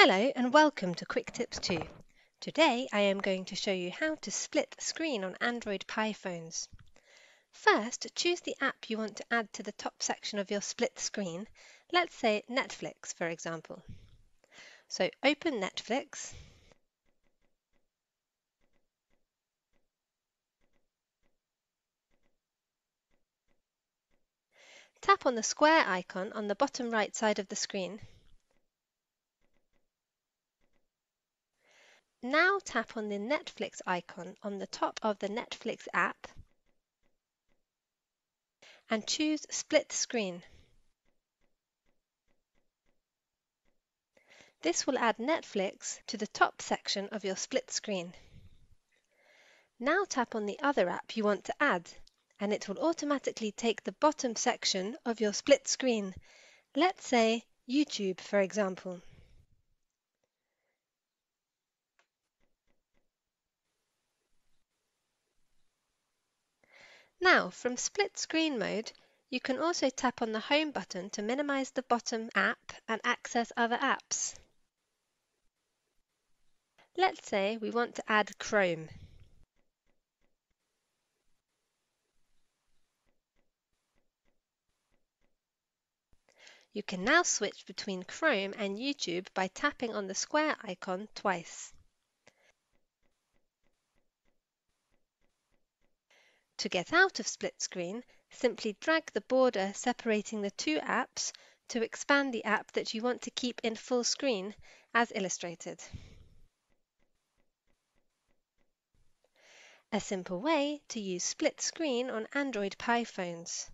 Hello and welcome to Quick Tips To. Today I am going to show you how to split screen on Android Pie phones. First, choose the app you want to add to the top section of your split screen, let's say Netflix for example. So open Netflix, tap on the square icon on the bottom right side of the screen Now tap on the Netflix icon on the top of the Netflix app and choose Split Screen. This will add Netflix to the top section of your split screen. Now tap on the other app you want to add and it will automatically take the bottom section of your split screen. Let's say YouTube for example. Now, from split screen mode, you can also tap on the Home button to minimize the bottom app and access other apps. Let's say we want to add Chrome. You can now switch between Chrome and YouTube by tapping on the square icon twice. To get out of split screen, simply drag the border separating the two apps to expand the app that you want to keep in full screen, as illustrated. A simple way to use split screen on Android Pie phones.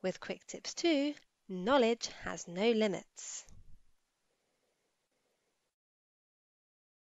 With Quick Tips To, knowledge has no limits.